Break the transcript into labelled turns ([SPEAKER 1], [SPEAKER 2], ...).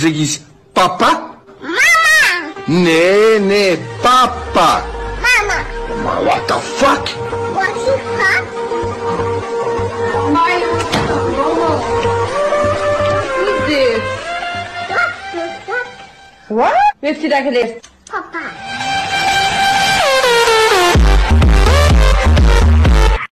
[SPEAKER 1] Zeg papa?
[SPEAKER 2] Mama!
[SPEAKER 1] Nee, nee, papa.
[SPEAKER 2] Mama!
[SPEAKER 1] What the fuck?
[SPEAKER 2] What the fuck?
[SPEAKER 3] Maar, Who's this?
[SPEAKER 2] Wat is? Papa.